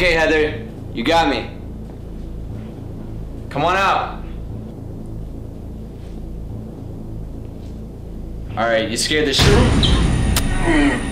Okay, Heather, you got me. Come on out. All right, you scared the shit?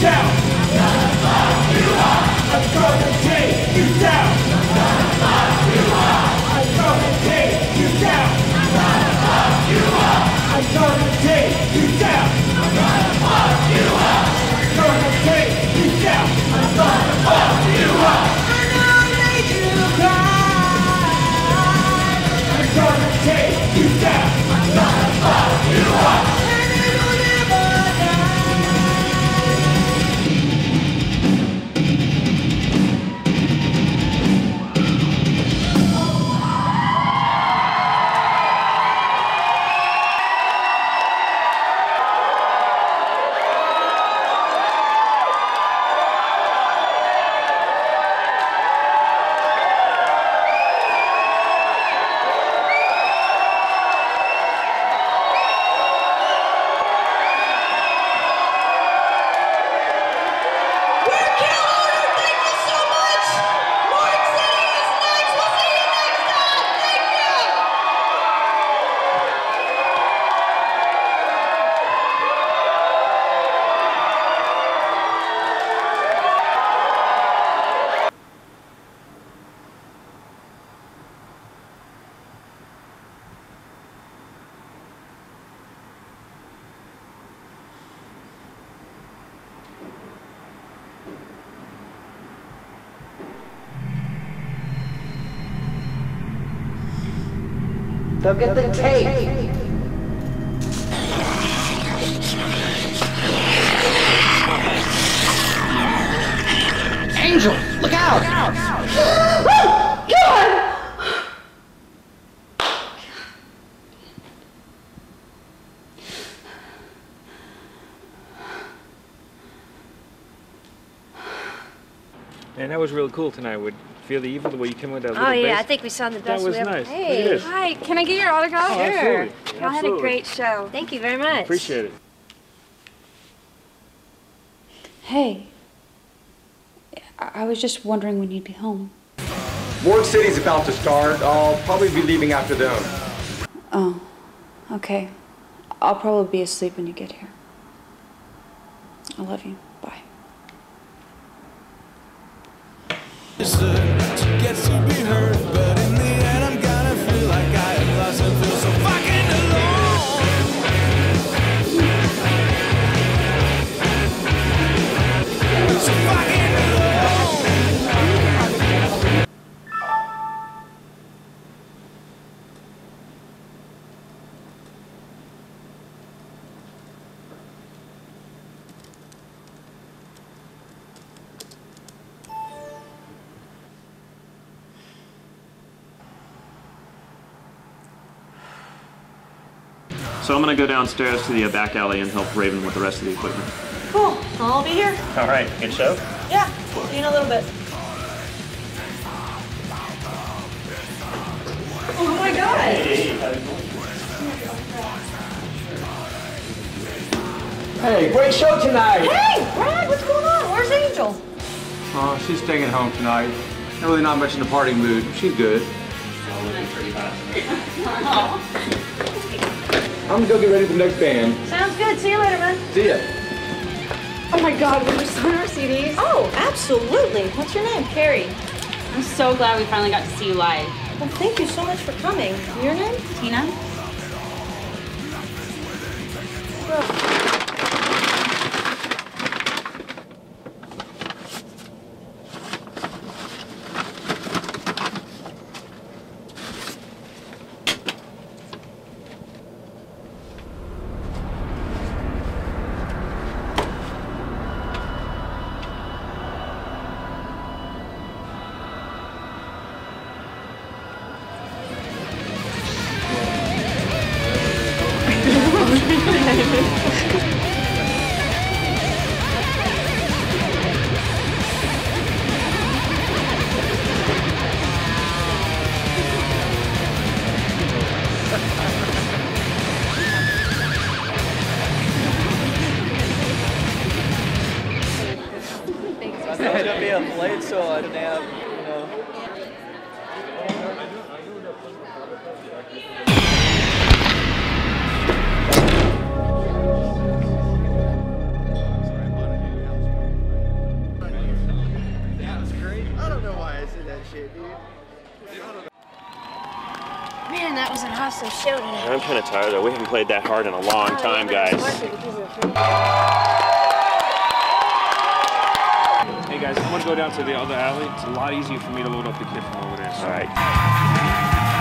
Down. I'm you was really cool tonight. Would feel the evil the way you came with that Oh little yeah, I think we sound the That best was we ever. nice. Look at Hey, this. Hi, can I get your autograph? Oh, absolutely. Y'all had a Absolutely. great show. Thank you very much. Appreciate it. Hey. I I was just wondering when you'd be home. Morgue City's about to start. I'll probably be leaving after them. Oh, okay. I'll probably be asleep when you get here. I love you. Bye. gets to be heard, So I'm gonna go downstairs to the uh, back alley and help Raven with the rest of the equipment. Cool. I'll be here. All right, good show. Yeah. See you in a little bit. Oh my god. Hey, great show tonight! Hey, Brad, what's going on? Where's Angel? Oh, she's staying at home tonight. Really not much in the party mood. She's good. I'm gonna go get ready for the next band. Sounds good. See you later, man. See ya. Oh my god, will you sign our CDs? Oh, absolutely. What's your name? Carrie. I'm so glad we finally got to see you live. Well, thank you so much for coming. Your name? Tina? Tired though. We haven't played that hard in a long time, guys. Hey guys, I'm gonna go down to the other alley. It's a lot easier for me to load up the kit from over there. All right.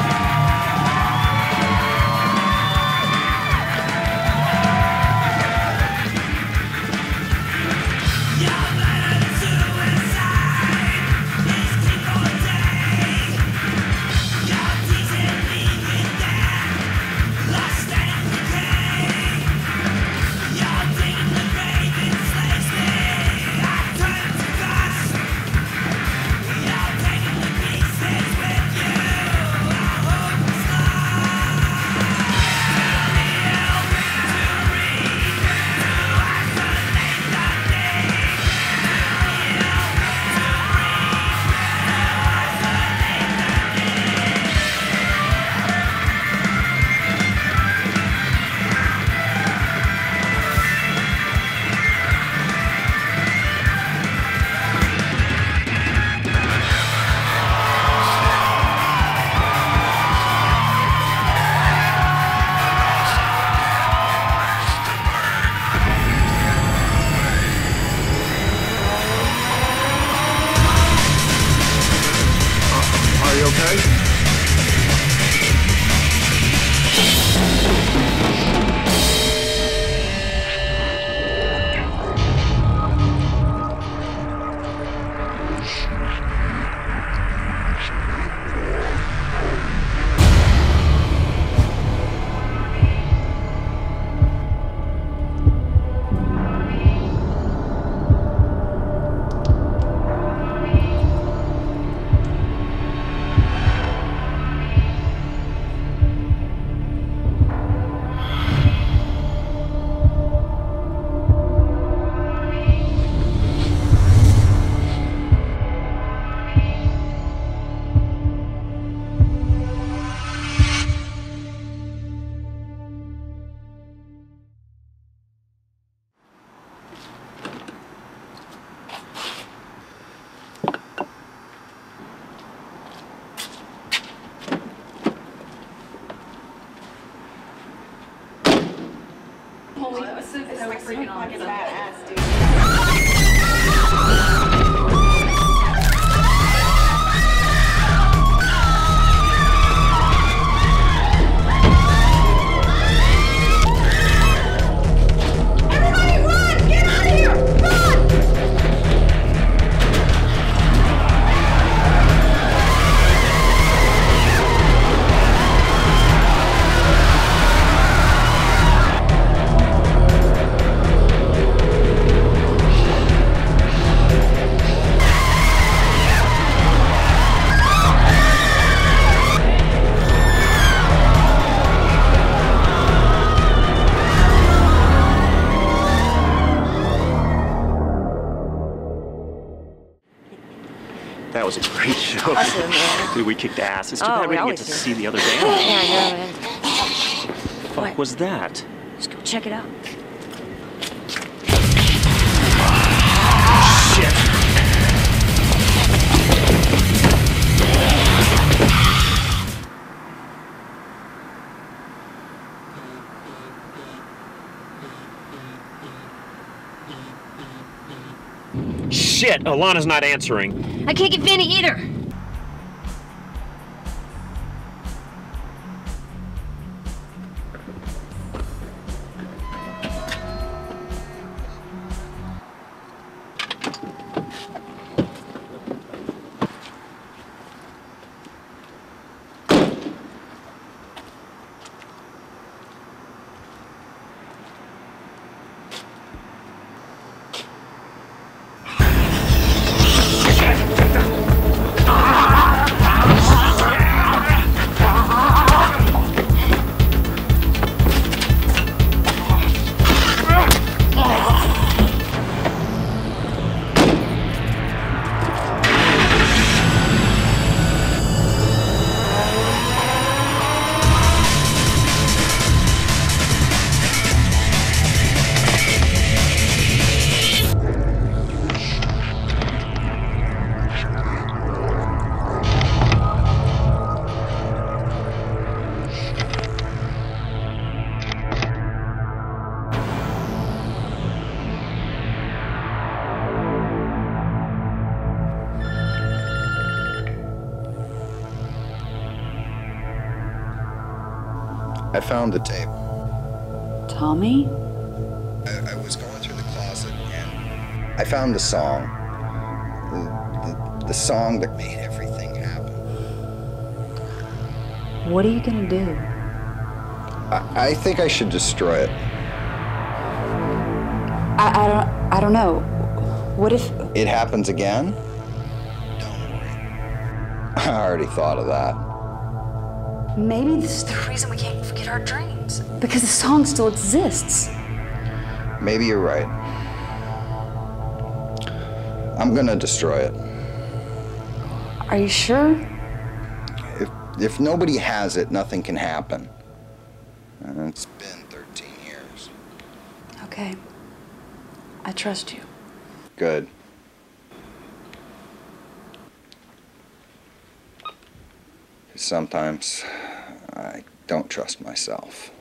Dude, we kicked ass. It's too Oh, bad we we didn't get to do. see the other Yeah, band. I know, fuck What? was that? Let's go check it out. Shit. Shit, Alana's not answering. I can't get Vinny either. Found the tape. Tommy? I, I was going through the closet and I found the song. The, the, the song that made everything happen. What are you gonna do? I, I think I should destroy it. I, I don't I don't know. What if It happens again? Don't worry. I already thought of that. maybe this is the reason we can't forget our dreams? Because the song still exists. Maybe you're right. I'm gonna destroy it. Are you sure? If, if nobody has it, nothing can happen. And it's been 13 years. Okay. I trust you. Good. Sometimes I don't trust myself.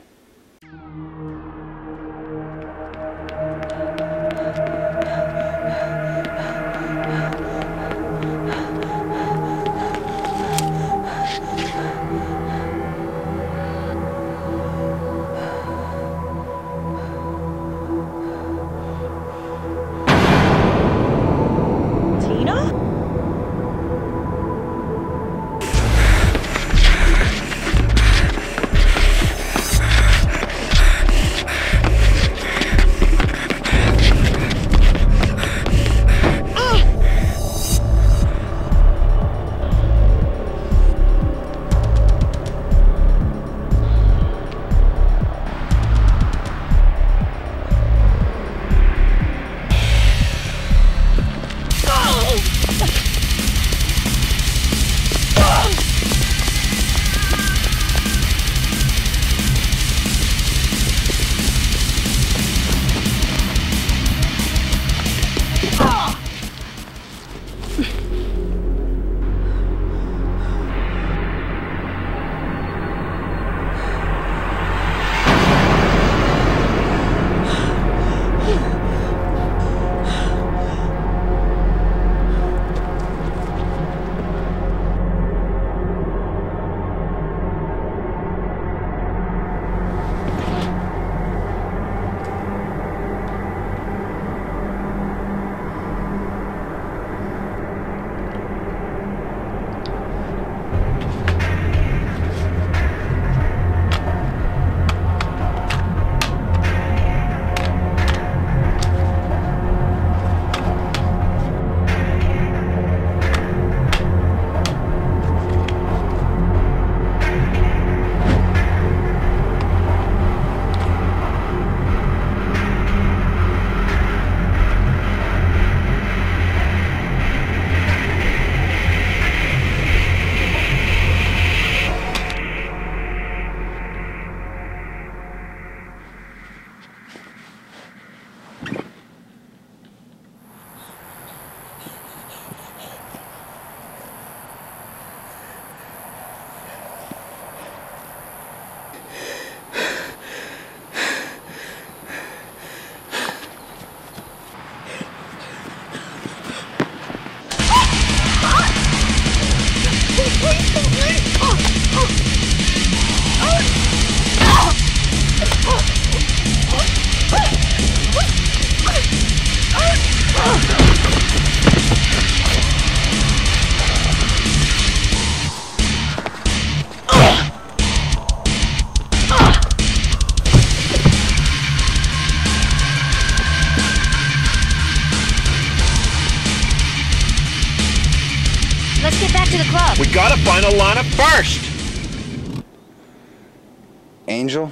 Angel?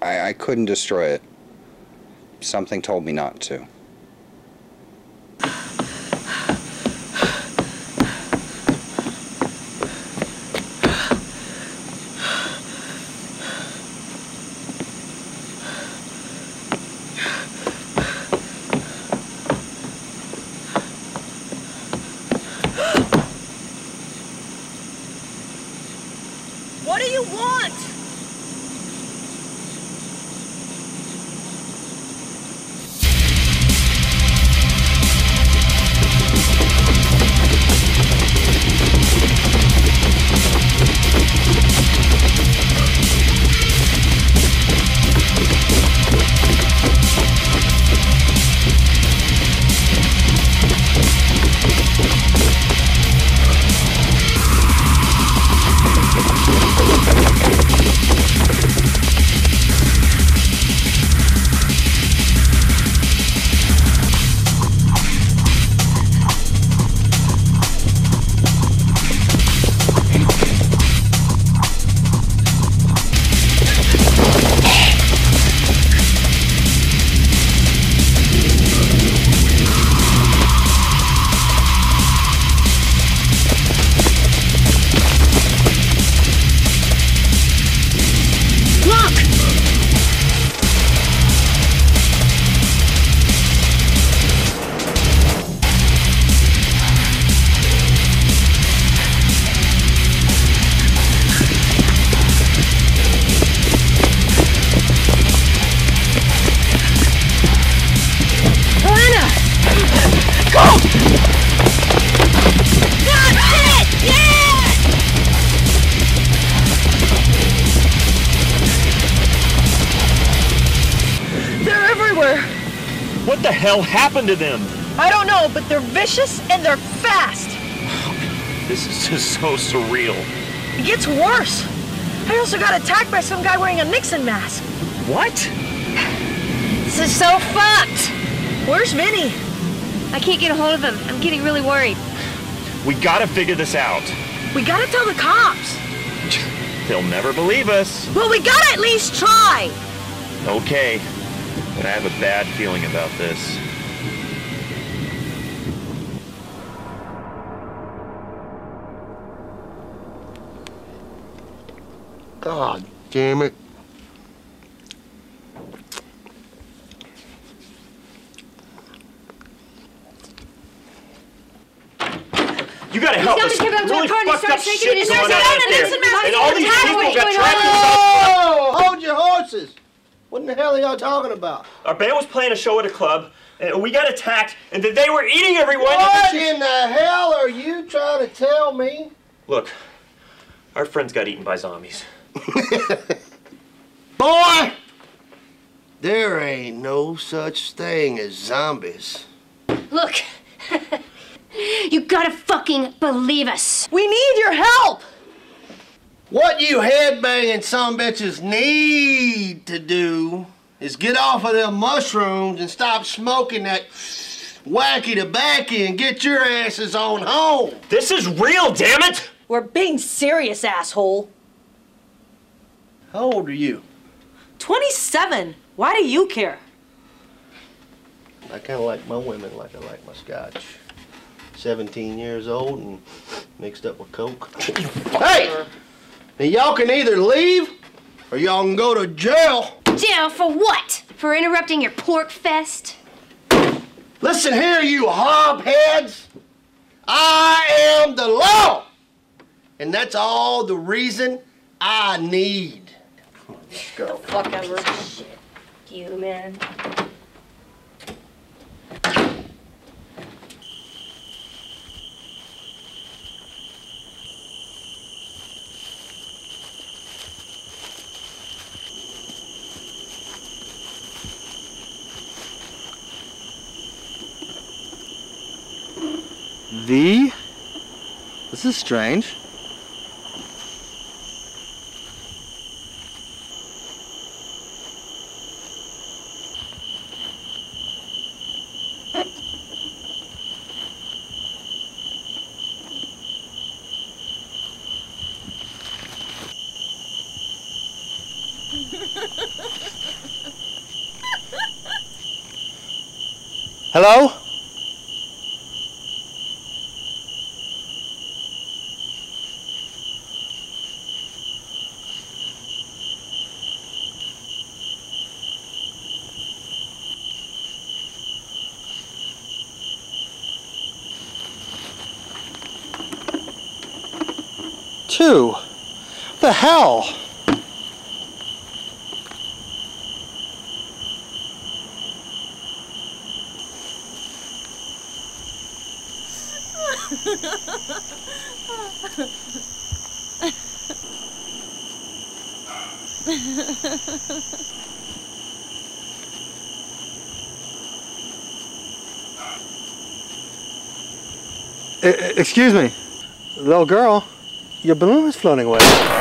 I, I couldn't destroy it. Something told me not to. Hell happened to them? I don't know, but they're vicious and they're fast. This is just so surreal. It gets worse. I also got attacked by some guy wearing a Nixon mask. What? This is so fucked! Where's Vinny? I can't get a hold of him. I'm getting really worried. We gotta figure this out. We gotta tell the cops. They'll never believe us. Well, we gotta at least try. Okay, but I have a bad feeling about this. God damn it. You gotta help got us. me kept up to really the car and he fucked started up shaking shit and he going started on saying, there. "Nixon mask, And all these people got going trapped on?" inside. Oh, hold your horses. What in the hell are y'all talking about? Our band was playing a show at a club, and we got attacked, and then they were eating everyone. What in the hell are you trying to tell me? Look, our friends got eaten by zombies. Boy, there ain't no such thing as zombies. Look! you gotta fucking believe us! We need your help. What you headbanging some bitches need to do is get off of them mushrooms and stop smoking that wacky tobacco and get your asses on home. This is real, damn it! We're being serious, asshole. How old are you? 27. Why do you care? I kind of like my women like I like my scotch. 17 years old and mixed up with coke. hey! Now y'all can either leave or y'all can go to jail. Jail for what? For interrupting your pork fest? Listen here, you hobheads. I am the law. And that's all the reason I need. Let's go. Fuck ever. Shit. You, man. the... This is strange. Hello? What the hell? Excuse me. Little girl, your balloon is floating away.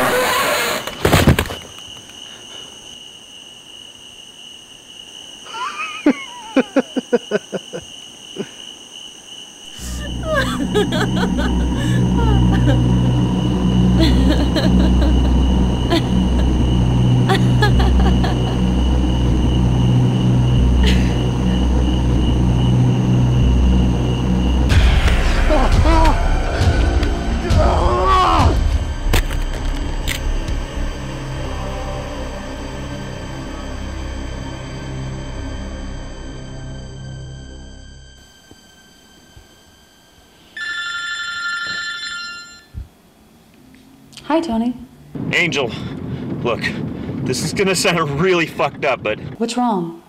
Gonna sound really fucked up, but What's wrong?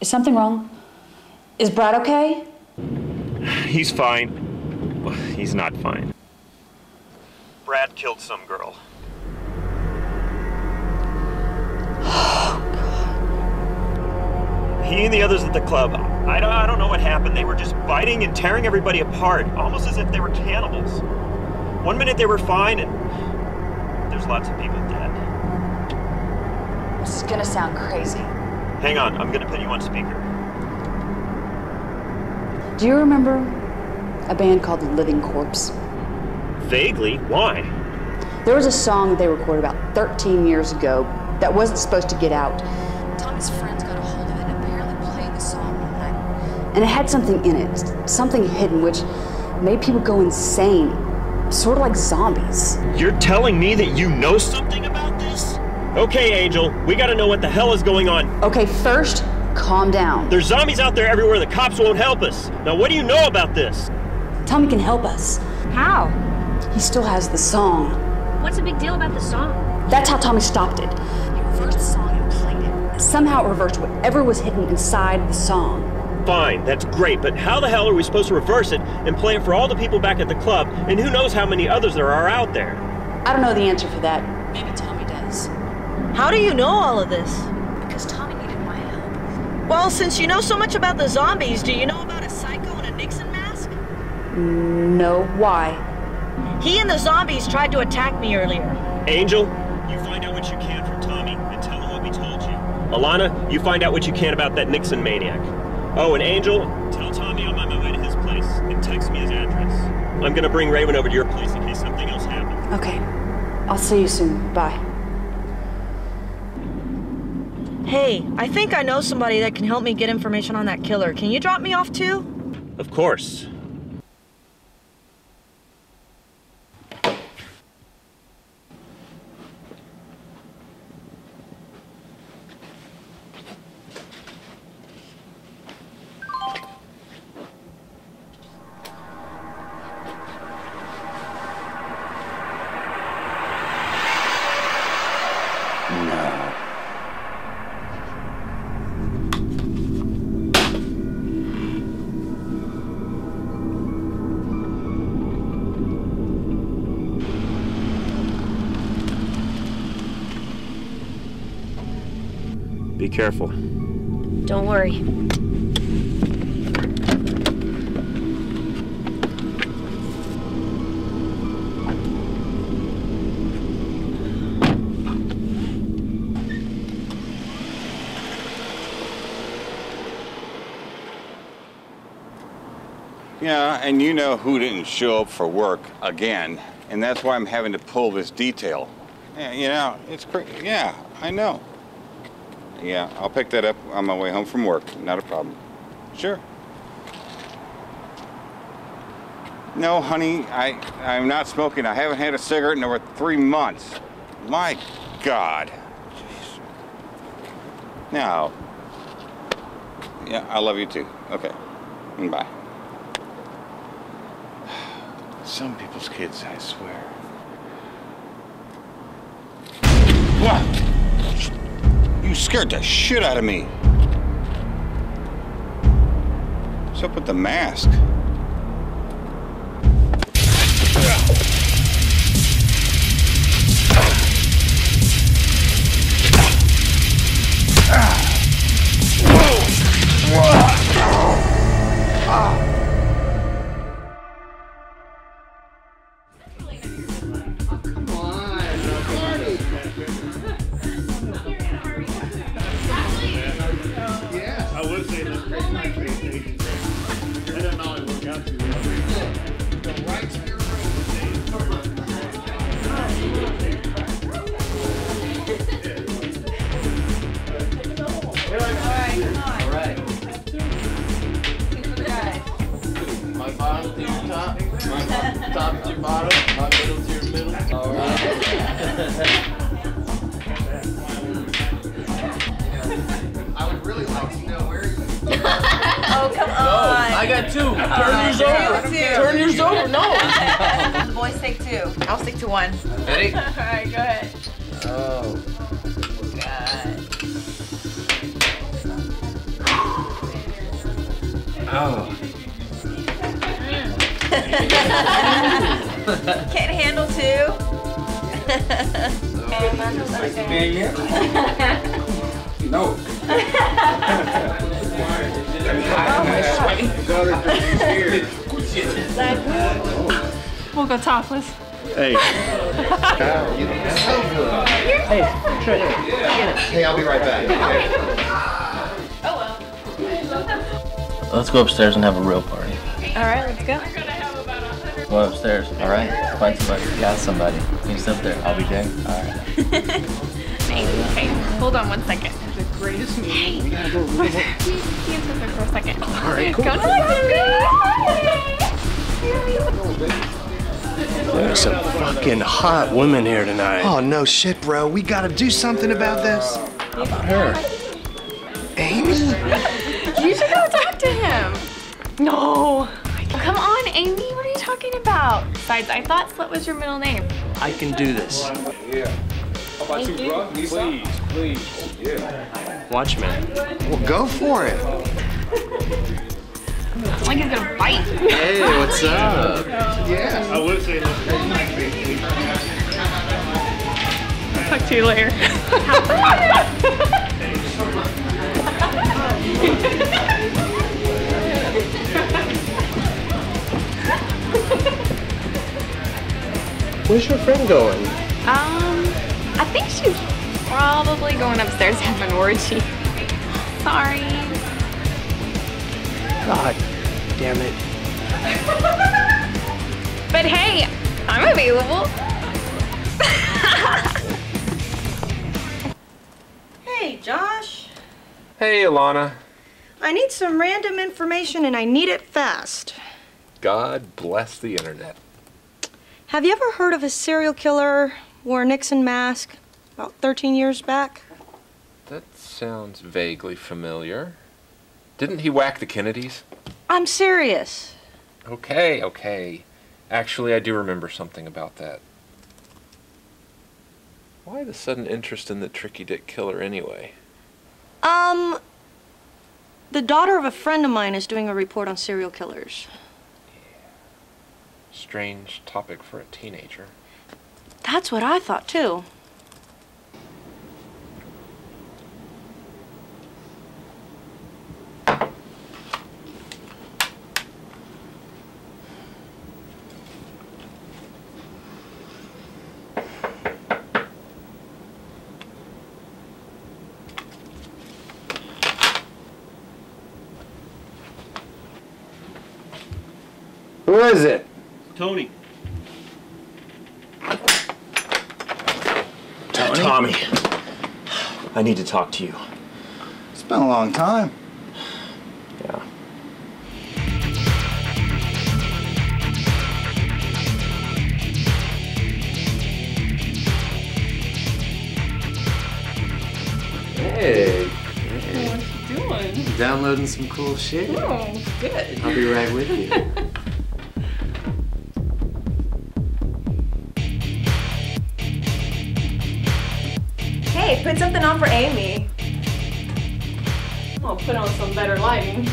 Is something wrong? Is Brad okay? he's fine. Well, He's not fine. Brad killed some girl. He and the others at the club, I don't, I don't know what happened. They were just biting and tearing everybody apart, almost as if they were cannibals. One minute they were fine, and there's lots of people dead. This is gonna sound crazy. Hang on, I'm gonna put you on speaker. Do you remember a band called The Living Corpse? Vaguely, why? There was a song they recorded about 13 years ago that wasn't supposed to get out. Tommy's friends got a hold of it and apparently played the song one night. And it had something in it, something hidden, which made people go insane, sort of like zombies. You're telling me that you know something about this? Okay, Angel, we gotta know what the hell is going on. Okay, first, calm down. There's zombies out there everywhere. The cops won't help us. Now, what do you know about this? Tommy can help us. How? He still has the song. What's the big deal about the song? That's how Tommy stopped it. He reversed the song and played it. Somehow it reversed whatever was hidden inside the song. Fine, that's great, but how the hell are we supposed to reverse it and play it for all the people back at the club, and who knows how many others there are out there? I don't know the answer for that. Maybe Tommy does. How do you know all of this? Because Tommy needed my help. Well, since you know so much about the zombies, do you know about a psycho in a Nixon mask? No, why? He and the zombies tried to attack me earlier. Angel, you find out what you can from Tommy and tell him what we told you. Alana, you find out what you can about that Nixon maniac. Oh, and Angel, tell Tommy I'm on my way to his place and text me his address. I'm gonna bring Raven over to your place in case something else happens. Okay. I'll see you soon. Bye. Hey, I think I know somebody that can help me get information on that killer. Can you drop me off too? Of course. Careful. Don't worry. Yeah, and you know who didn't show up for work again, and that's why I'm having to pull this detail. Yeah, you know, it's crazy. Yeah, I know. Yeah, I'll pick that up on my way home from work. Not a problem. Sure. No, honey, I, I'm not smoking. I haven't had a cigarette in over three months. My God. Jeez. No. Yeah, I love you too. Okay. Bye. Some people's kids, I swear. What? Scared the shit out of me. What's up with the mask? Ah. I go upstairs and have a real party. All right, let's go. Go upstairs. All right. Find somebody. Got somebody. He's up there. I'll be Jay. All right. Hey, hey, hold on one second. The greatest meeting. We gotta go. We gotta go. He sit there for a second. All right, cool. Go to There's some fucking hot women here tonight. Oh, no shit, bro. We gotta do something about this. How about her? Besides, I thought Slit was your middle name. I can do this. Yeah. How about Thank you, you. bro? Need some? Please, please. Yeah. Watch me. Well, go for it. It's like he's gonna bite. Hey, what's up? Yeah. I would say let's create my space station. Talk to you later. Where's your friend going? Um, I think she's probably going upstairs to have an orgy. Sorry. God damn it. But hey, I'm available. Hey, Josh. Hey, Alana. I need some random information and I need it fast. God bless the internet. Have you ever heard of a serial killer wore a Nixon mask about 13 years back? That sounds vaguely familiar. Didn't he whack the Kennedys? I'm serious. Okay, okay. Actually, I do remember something about that. Why the sudden interest in the Tricky Dick Killer anyway? Um, the daughter of a friend of mine is doing a report on serial killers. Strange topic for a teenager. That's what I thought too. Who is it? Tony. Tommy, I need to talk to you. It's been a long time. Yeah. Hey. What you doing? Downloading some cool shit. Oh, good. I'll be right with you. put something on for Amy. I'll put on some better lighting.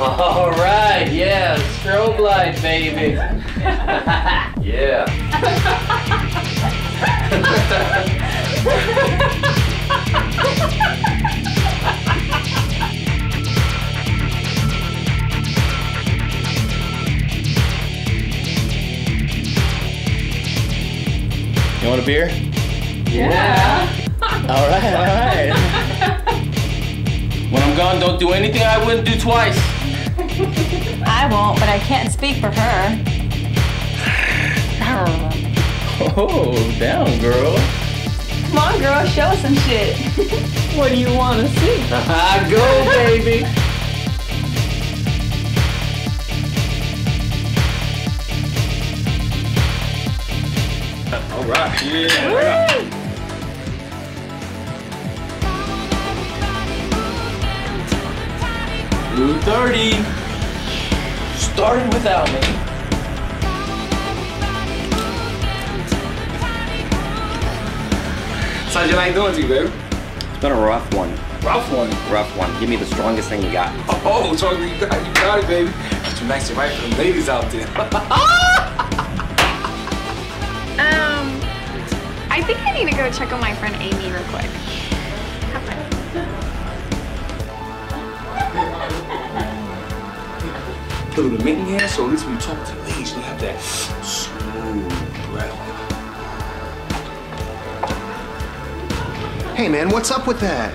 All right, yeah, strobe light, baby. yeah. You want a beer? Yeah. All right, all right. When I'm gone, don't do anything I wouldn't do twice. I won't, but I can't speak for her. Oh, down, girl. Come on, girl, show us some shit. what do you want to see? Go, baby. Yeah. Blue 30. Started without me. So how's your night doing to you, baby? It's been a rough one. Rough one. Rough one. Give me the strongest thing you got. Oh, so you got, you got it, baby. But you nice and right for them ladies out there. I think I need to go check on my friend Amy real quick. Have fun. Put the mitten here, so at least when you talk to ladies, you have that smooth breath. Hey man, what's up with that?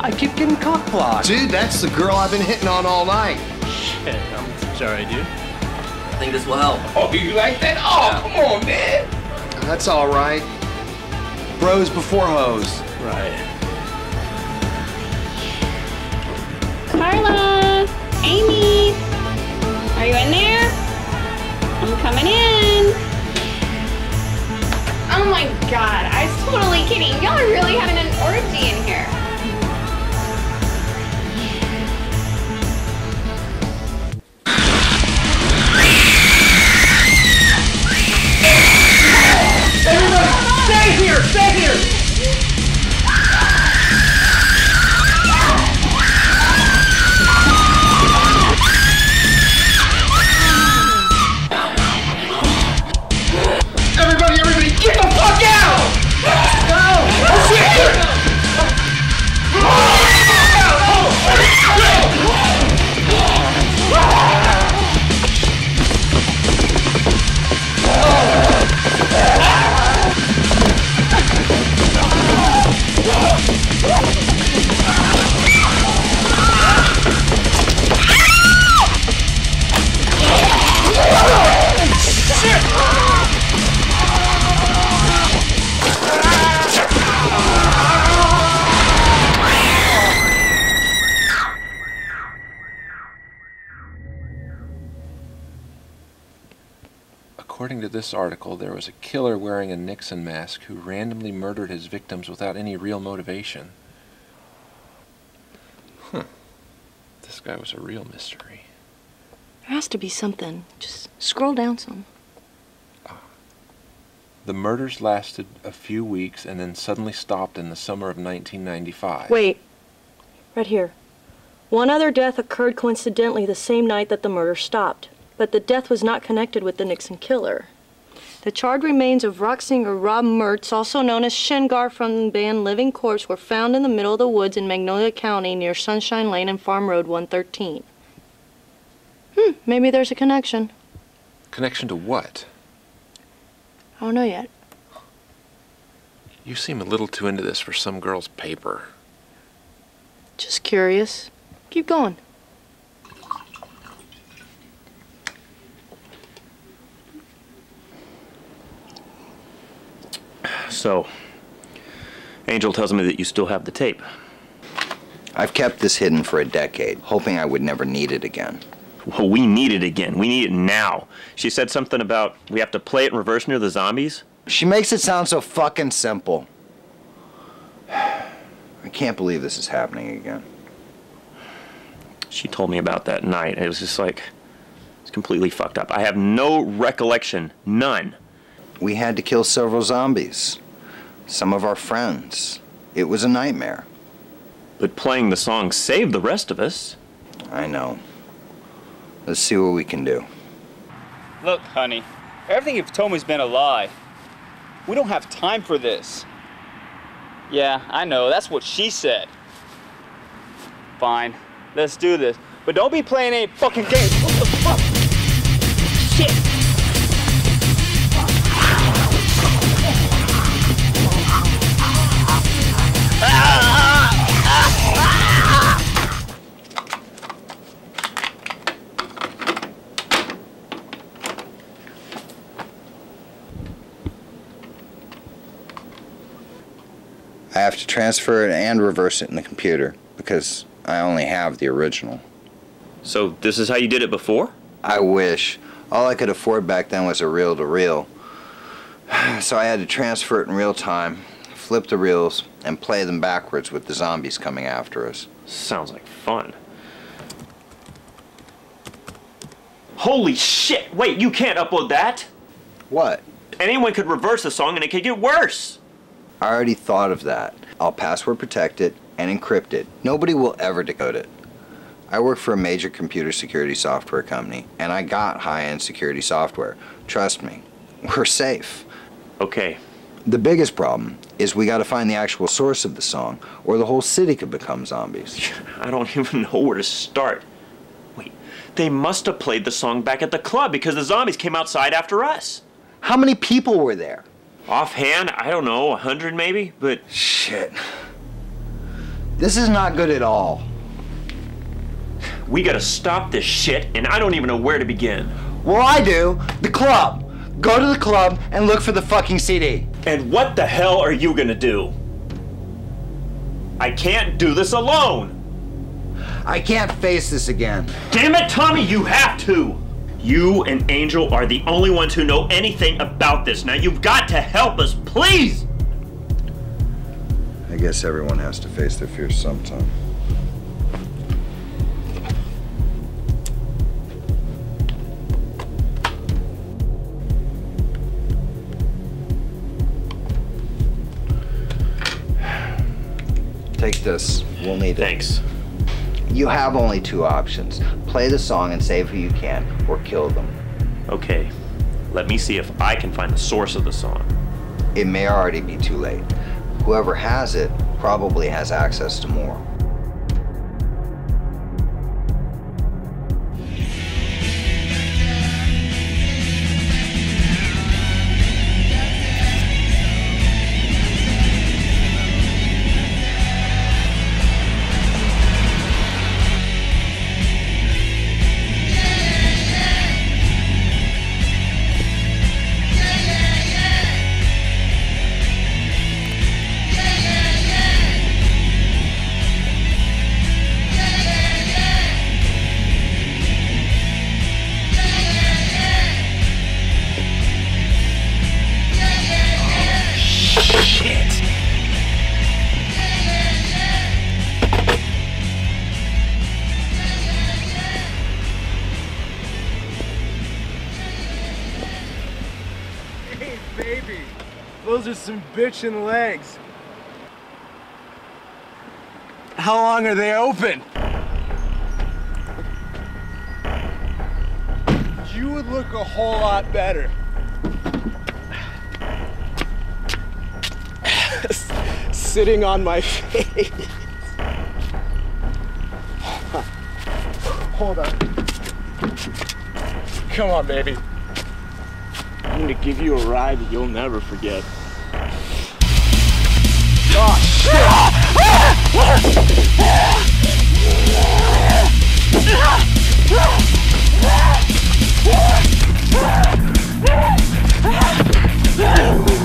I keep getting cock blocked. Dude, that's the girl I've been hitting on all night. Shit, I'm sorry, dude. I think this will help. Oh, you like that? Oh, come on, man. That's all right. Bros before hoes. Right. Carla! Amy! Are you in there? I'm coming in. Oh my god, I was totally kidding. Y'all are really having an orgy in here. Stay here! Stay here! According to this article, there was a killer wearing a Nixon mask who randomly murdered his victims without any real motivation. Huh. This guy was a real mystery. There has to be something. Just scroll down some. The murders lasted a few weeks and then suddenly stopped in the summer of 1995. Wait. Right here. One other death occurred coincidentally the same night that the murder stopped, but the death was not connected with the Nixon killer. The charred remains of rock singer Rob Mertz, also known as Shengar from the band Living Corpse, were found in the middle of the woods in Magnolia County near Sunshine Lane and Farm Road 113. Hmm, maybe there's a connection. Connection to what? I don't know yet. You seem a little too into this for some girl's paper. Just curious. Keep going. So, Angel tells me that you still have the tape. I've kept this hidden for a decade, hoping I would never need it again. Well, we need it again. We need it now. She said something about we have to play it in reverse near the zombies. She makes it sound so fucking simple. I can't believe this is happening again. She told me about that night. It was just like, it's completely fucked up. I have no recollection. None. We had to kill several zombies. Some of our friends. It was a nightmare. But playing the song saved the rest of us. I know. Let's see what we can do. Look, honey, everything you've told me's been a lie. We don't have time for this. Yeah, I know, that's what she said. Fine, let's do this. But don't be playing any fucking games. What the fuck? I have to transfer it and reverse it in the computer because I only have the original. So, this is how you did it before? I wish. All I could afford back then was a reel to reel. So I had to transfer it in real time, flip the reels, and play them backwards with the zombies coming after us. Sounds like fun. Holy shit! Wait, you can't upload that? What? Anyone could reverse the song and it could get worse. I already thought of that. I'll password protect it and encrypt it. Nobody will ever decode it. I work for a major computer security software company, and I got high-end security software. Trust me, we're safe. Okay. The biggest problem is we gotta find the actual source of the song, or the whole city could become zombies. I don't even know where to start. Wait, they must have played the song back at the club because the zombies came outside after us. How many people were there? Offhand, I don't know, a hundred maybe, but. Shit. This is not good at all. We gotta stop this shit, and I don't even know where to begin. Well, I do. The club. Go to the club and look for the fucking CD. And what the hell are you gonna do? I can't do this alone! I can't face this again. Damn it, Tommy, you have to! You and Angel are the only ones who know anything about this. Now you've got to help us, please! I guess everyone has to face their fears sometime. Take this. We'll need it. Thanks. You have only two options. Play the song and save who you can, or kill them. Okay, let me see if I can find the source of the song. It may already be too late. Whoever has it probably has access to more. Bitchin' legs. How long are they open? You would look a whole lot better. Sitting on my face. Hold on. Come on, baby. I'm gonna give you a ride that you'll never forget. Oh,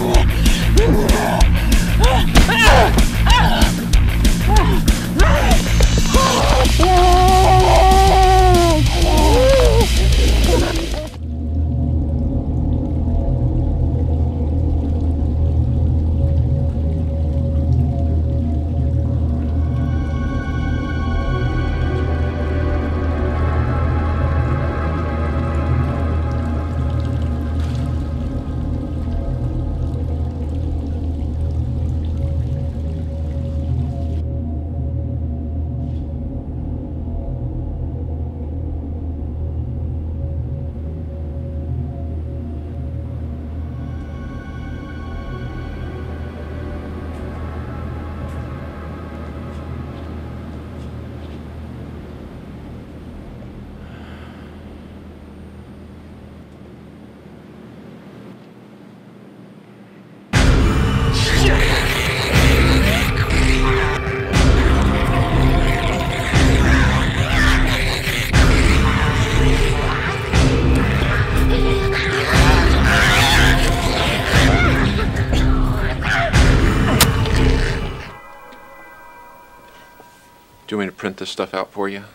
print this stuff out for you?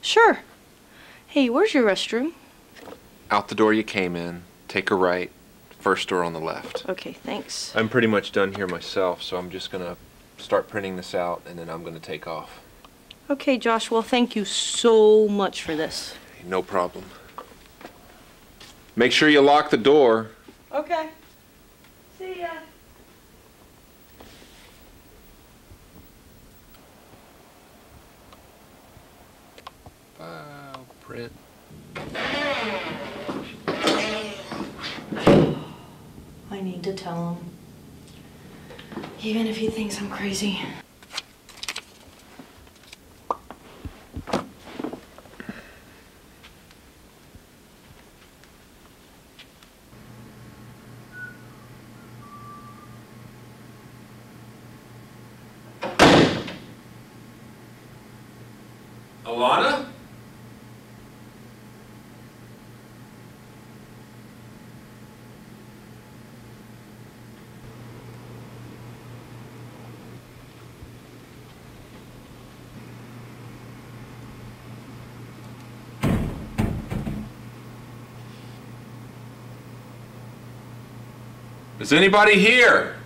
Sure. Hey, where's your restroom? Out the door you came in, take a right, first door on the left. Okay, thanks. I'm pretty much done here myself, so I'm just gonna start printing this out and then I'm gonna take off. Okay, Josh, well, thank you so much for this. No problem. Make sure you lock the door. Okay. See ya. File, print. I need to tell him. Even if he thinks I'm crazy. Alana? Is anybody here?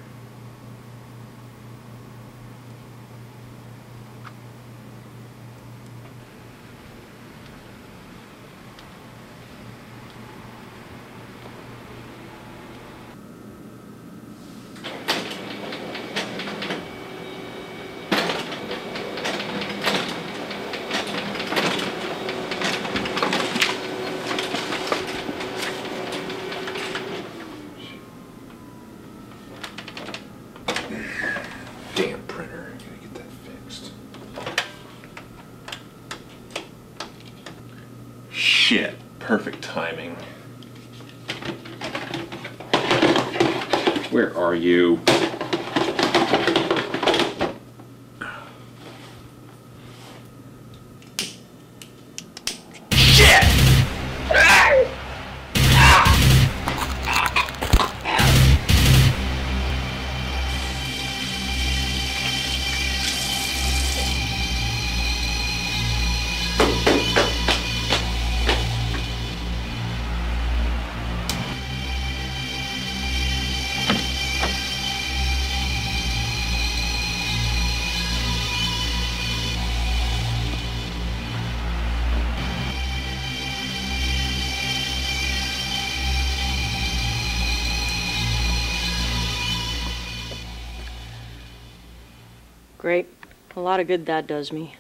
Lot of good that does me.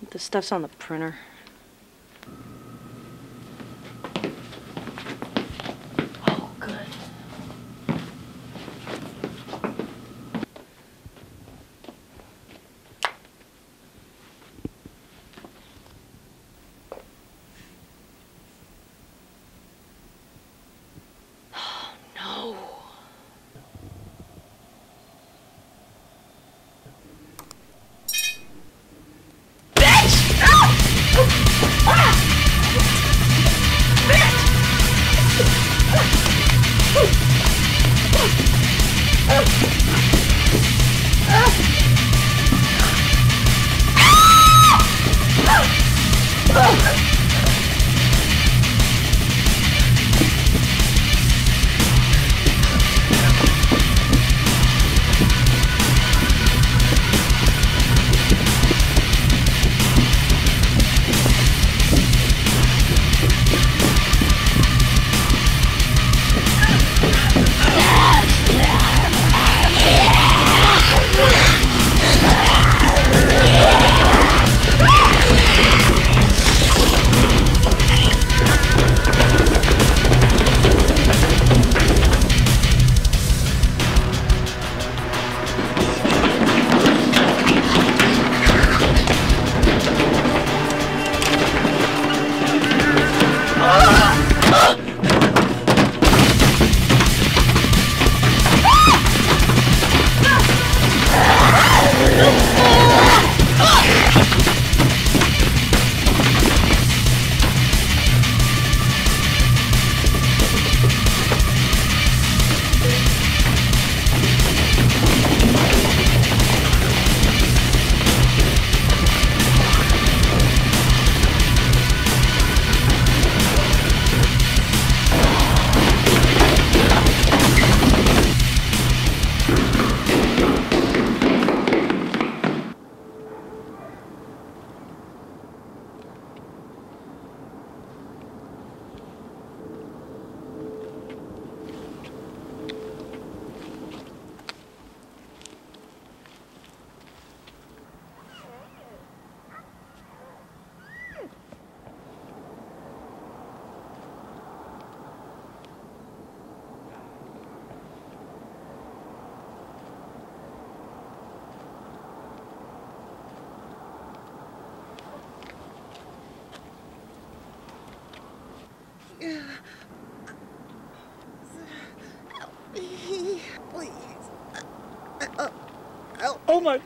Hope the stuff's on the printer.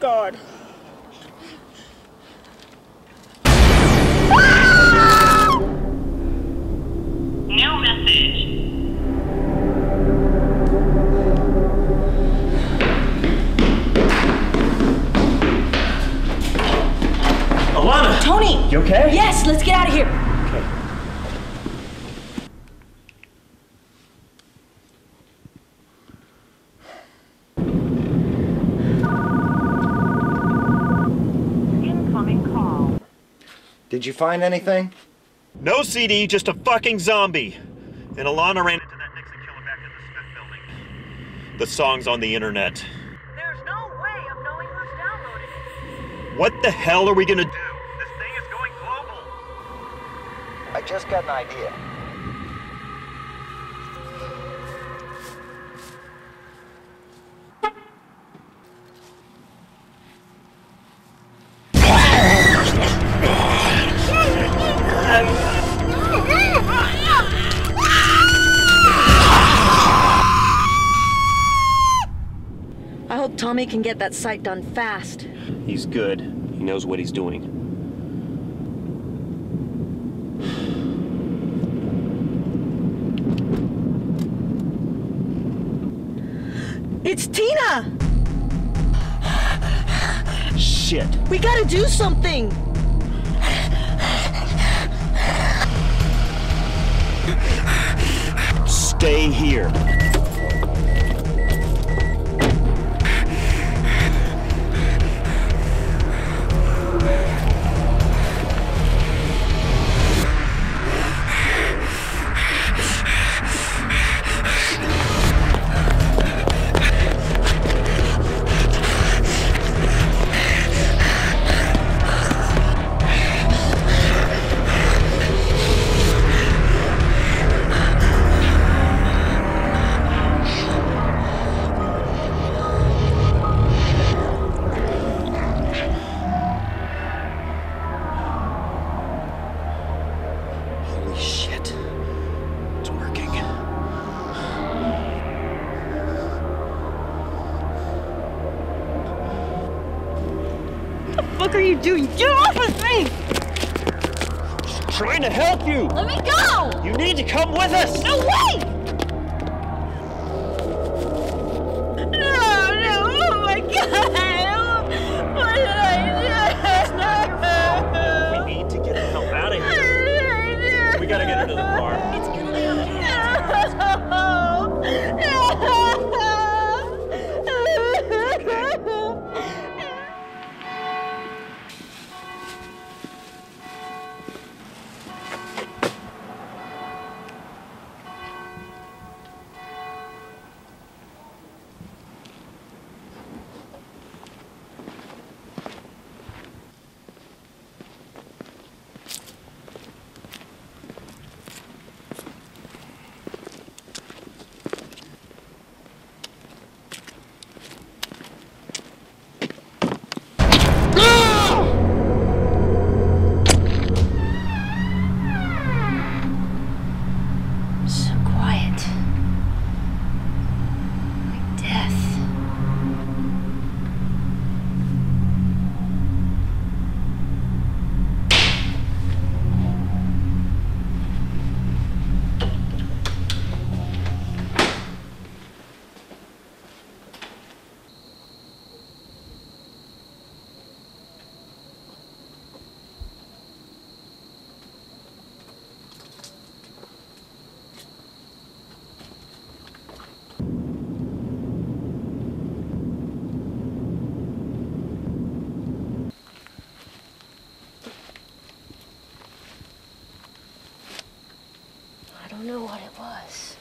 God. Did you find anything? No CD, just a fucking zombie. And Alana ran into that Nixon killer back in the Smith building. The song's on the internet. There's no way of knowing who's downloaded it. What the hell are we gonna do? This thing is going global. I just got an idea. I hope Tommy can get that site done fast. He's good. He knows what he's doing. It's Tina! Shit. We gotta do something! Stay here. To come with us! No way! knew what it was.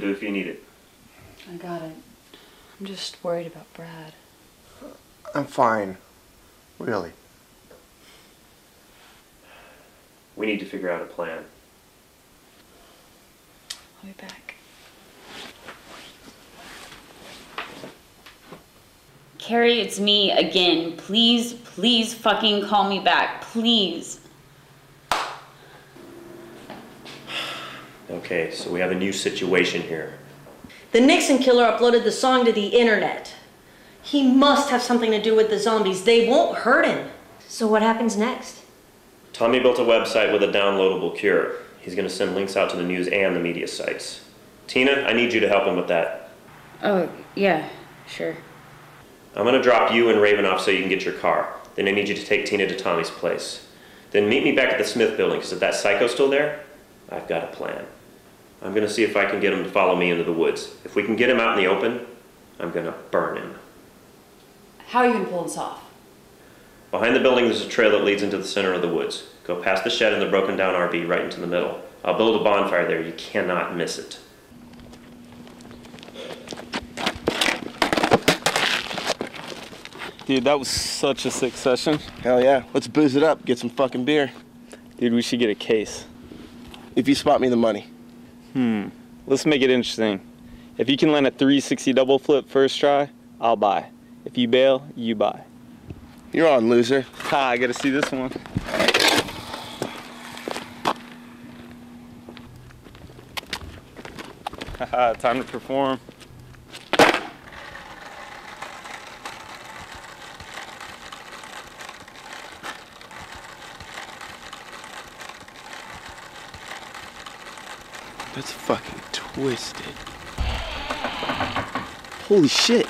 To do if you need it. I got it. I'm just worried about Brad. I'm fine. Really. We need to figure out a plan. I'll be back. Carrie, it's me again. Please, please fucking call me back. Please. Okay, so we have a new situation here. The Nixon killer uploaded the song to the internet. He must have something to do with the zombies. They won't hurt him. So what happens next? Tommy built a website with a downloadable cure. He's going to send links out to the news and the media sites. Tina, I need you to help him with that. Oh, yeah, sure. I'm going to drop you and Raven off so you can get your car. Then I need you to take Tina to Tommy's place. Then meet me back at the Smith building, because if that psycho's still there, I've got a plan. I'm going to see if I can get him to follow me into the woods. If we can get him out in the open, I'm going to burn him. How are you gonna pull this off? Behind the building, there's a trail that leads into the center of the woods. Go past the shed and the broken down RV right into the middle. I'll build a bonfire there. You cannot miss it. Dude, that was such a sick session. Hell yeah. Let's booze it up. Get some fucking beer. Dude, we should get a case. If you spot me the money. Hmm. Let's make it interesting. If you can land a 360 double flip first try, I'll buy. If you bail, you buy. You're on, loser. Ha, I gotta see this one. Haha, time to perform. That's fucking twisted. Holy shit.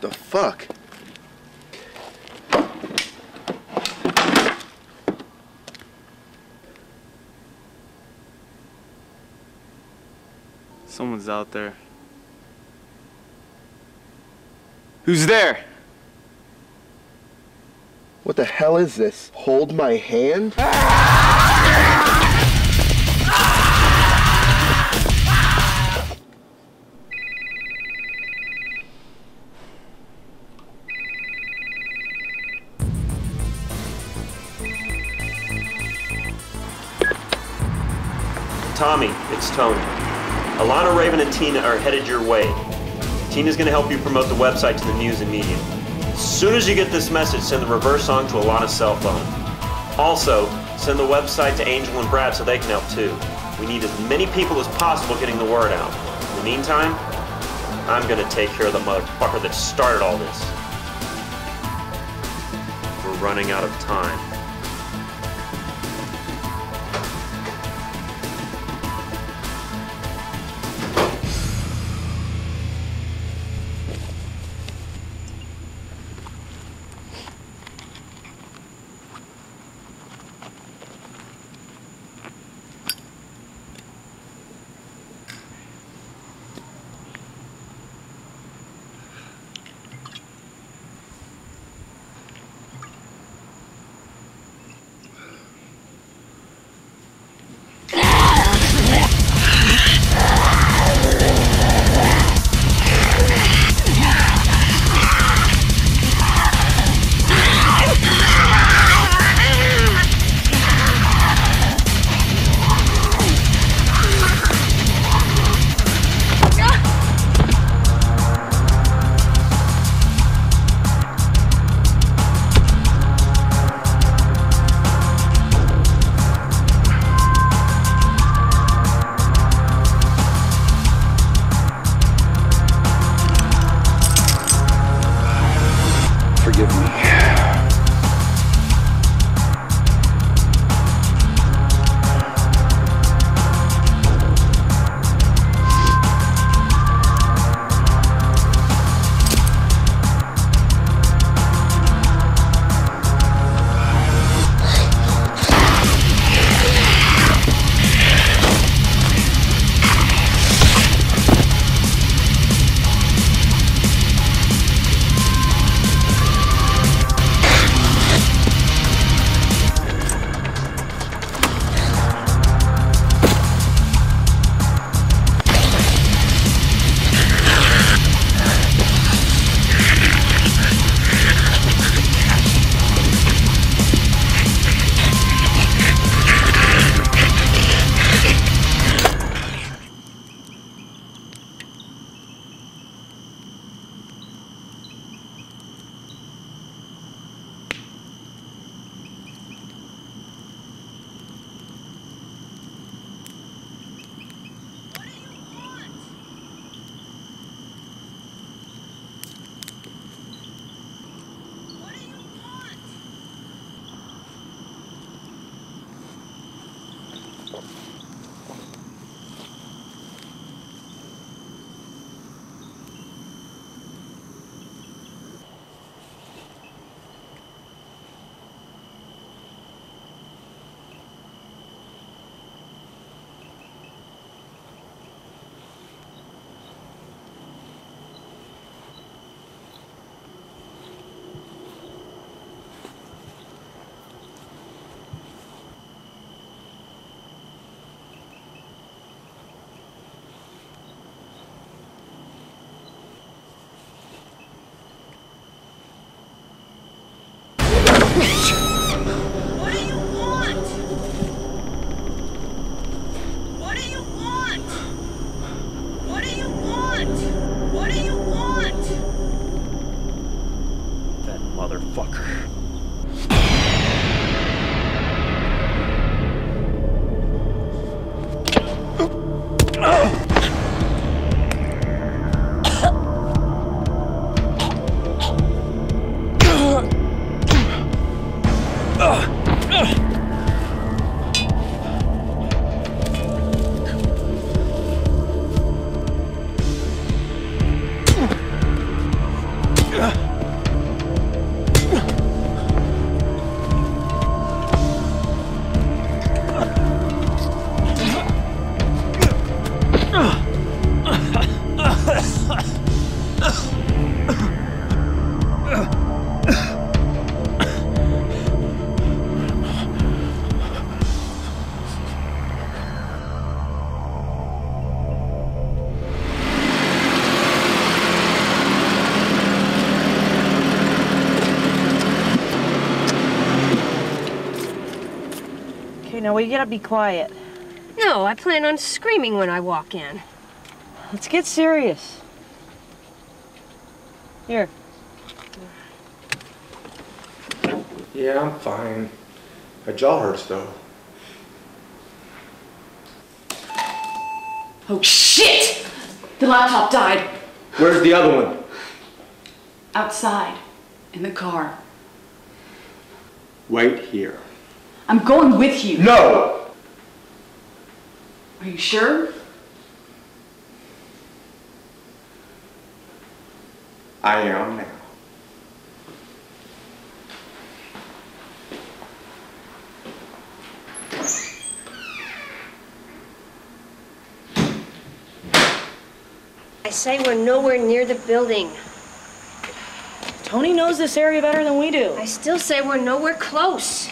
The fuck? Someone's out there. Who's there? What the hell is this? Hold my hand? Tommy, it's Tony. Alana, Raven, and Tina are headed your way. Tina's going to help you promote the website to the news and media. As soon as you get this message, send the reverse song to a Alana's cell phone. Also, send the website to Angel and Brad so they can help too. We need as many people as possible getting the word out. In the meantime, I'm going to take care of the motherfucker that started all this. We're running out of time. Okay, now we gotta be quiet. No, I plan on screaming when I walk in. Let's get serious. Here. Yeah, I'm fine. My jaw hurts though. Oh shit! The laptop died. Where's the other one? Outside. In the car. Wait here. I'm going with you. No! Are you sure? I am now. I say we're nowhere near the building. Tony knows this area better than we do. I still say we're nowhere close.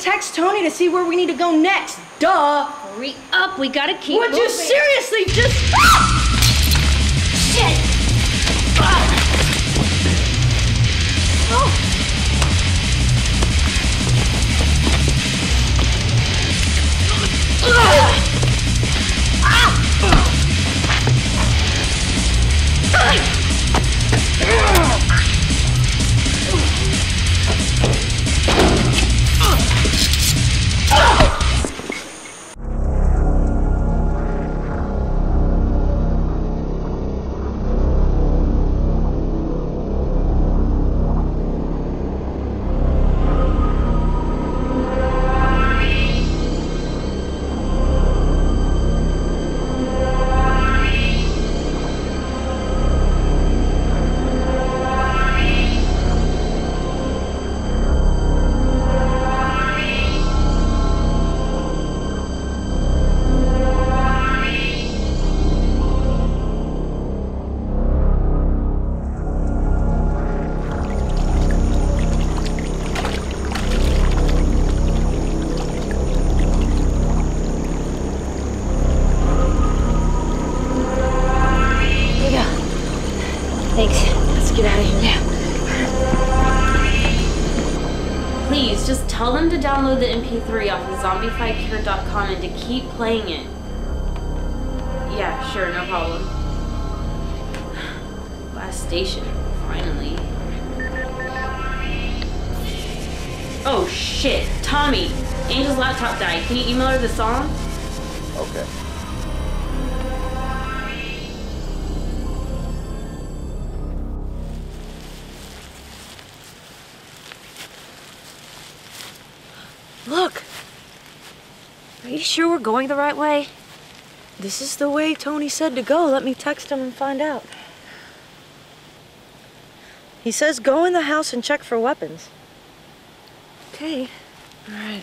Text Tony to see where we need to go next. Duh. Hurry up, we gotta keep Would you seriously just. Shit! Oh. Here right way? This is the way Tony said to go. Let me text him and find out. He says go in the house and check for weapons. Okay. All right.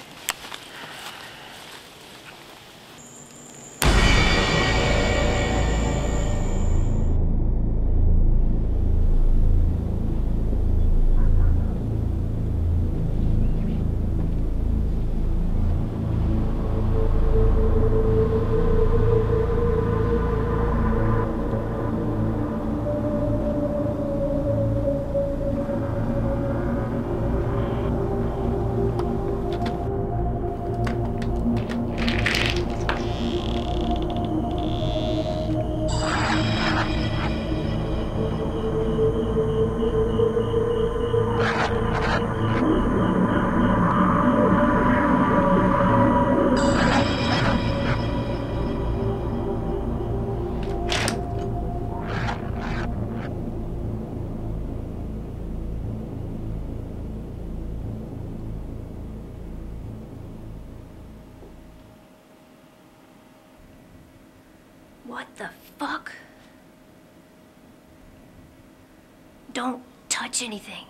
Anything.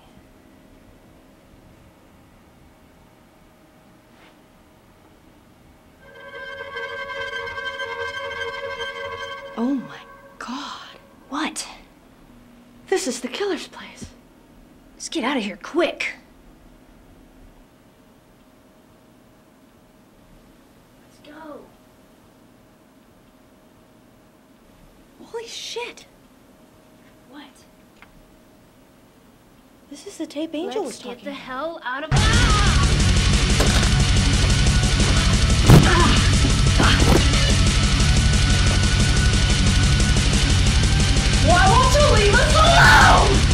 Oh my god. What? This is the killer's place. Let's get out of here quick. Let's go. Holy shit. What? Tape Angel Let's was get the hell out of Why won't you leave us alone?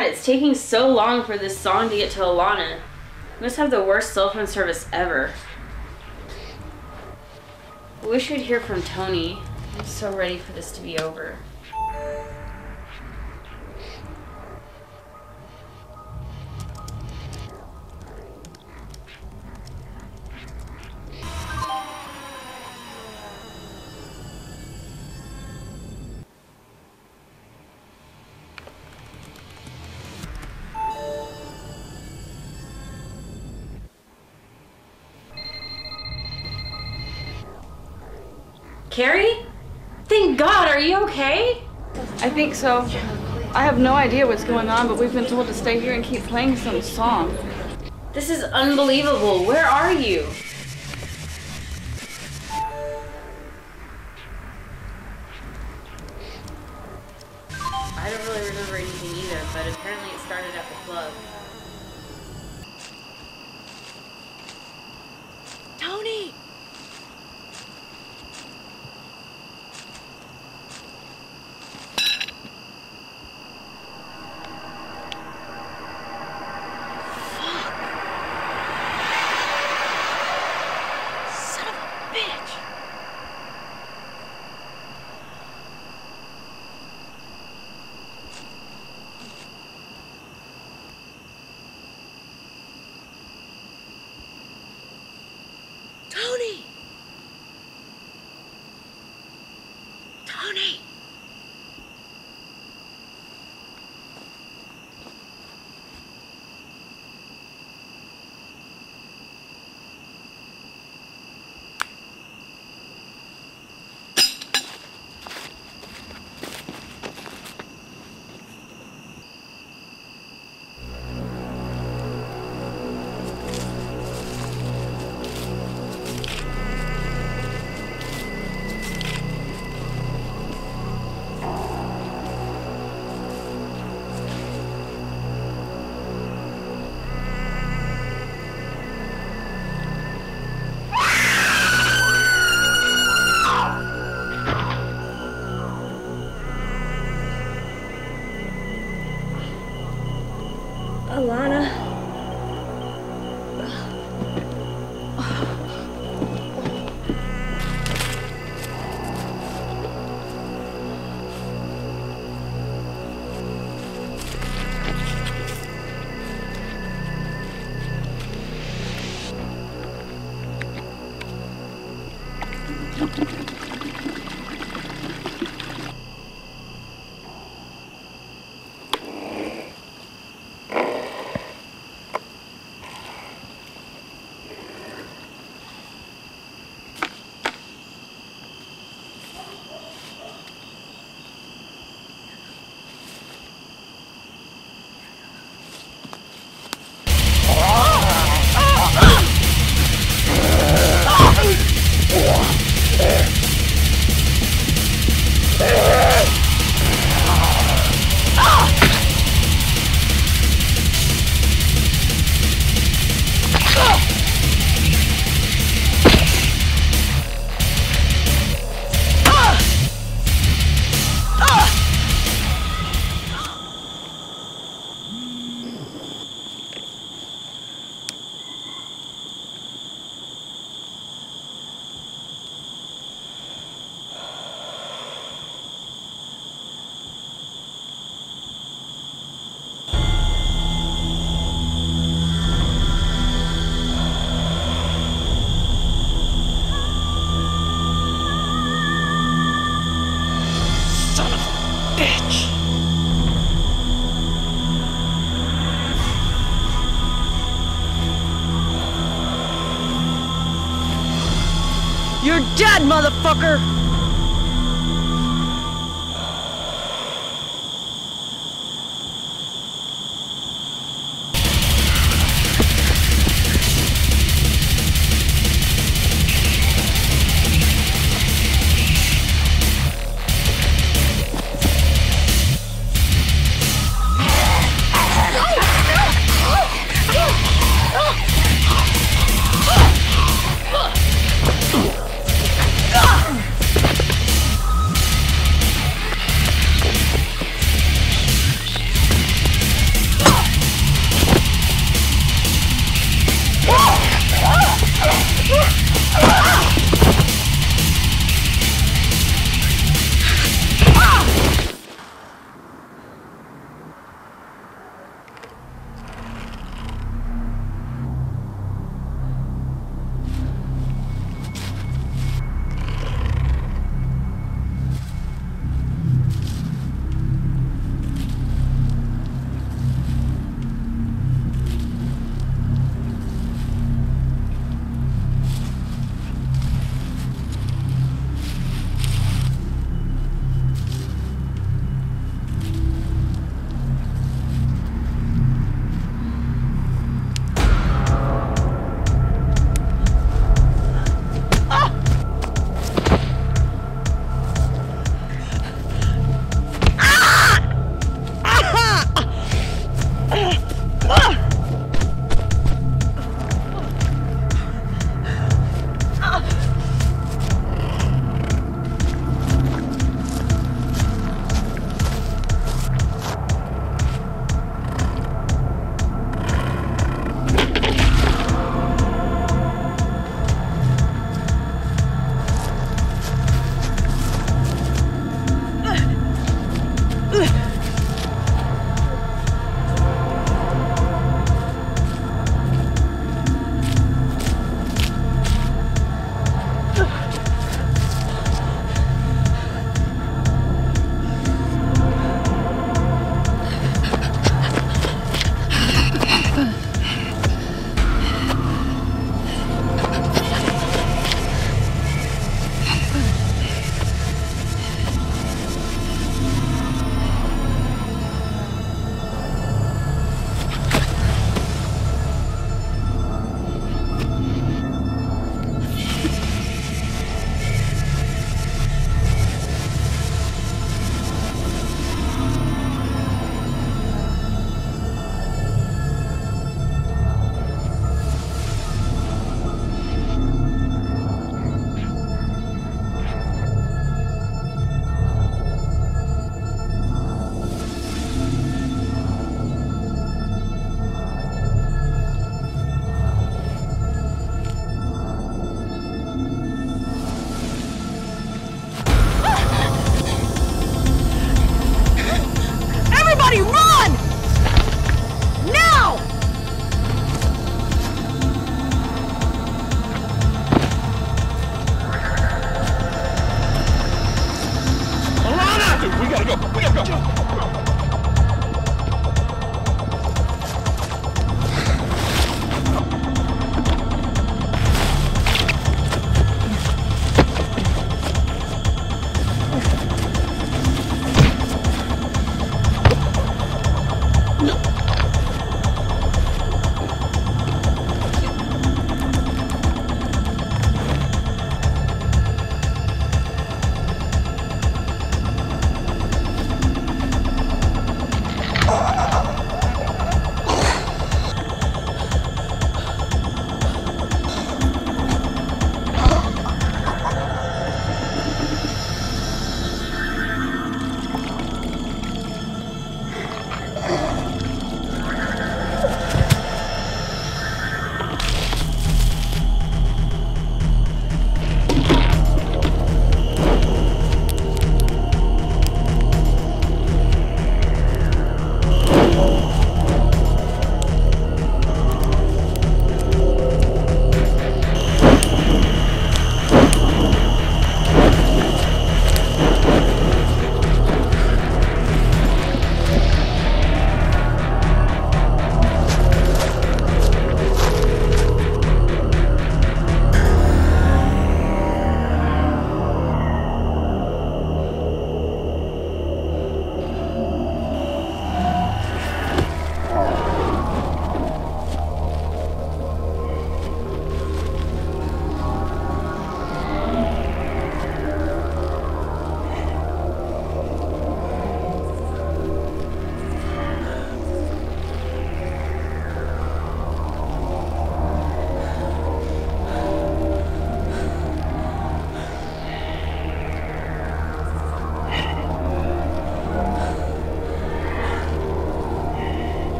God, it's taking so long for this song to get to Alana. Must have the worst cell phone service ever. I wish we'd hear from Tony. I'm so ready for this to be over. Carrie? Thank God, are you okay? I think so. I have no idea what's going on, but we've been told to stay here and keep playing some song. This is unbelievable. Where are you?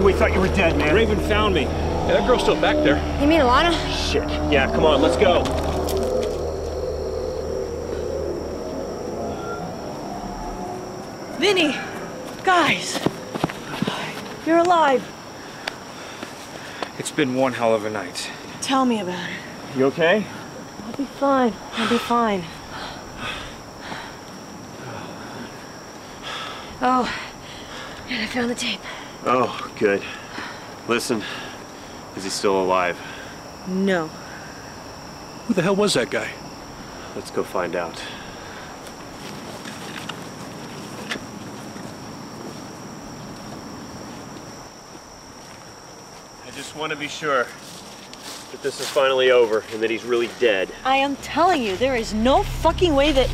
Thank we thought you were dead, man. Raven found me. Yeah, that girl's still back there. You mean Alana? Shit. Yeah, come on, let's go. Vinny! Guys! You're alive. It's been one hell of a night. Tell me about it. You okay? I'll be fine. I'll be fine. Oh, and I found the tape. Oh, good. Listen, is he still alive? No. Who the hell was that guy? Let's go find out. I just want to be sure that this is finally over and that he's really dead. I am telling you, there is no fucking way that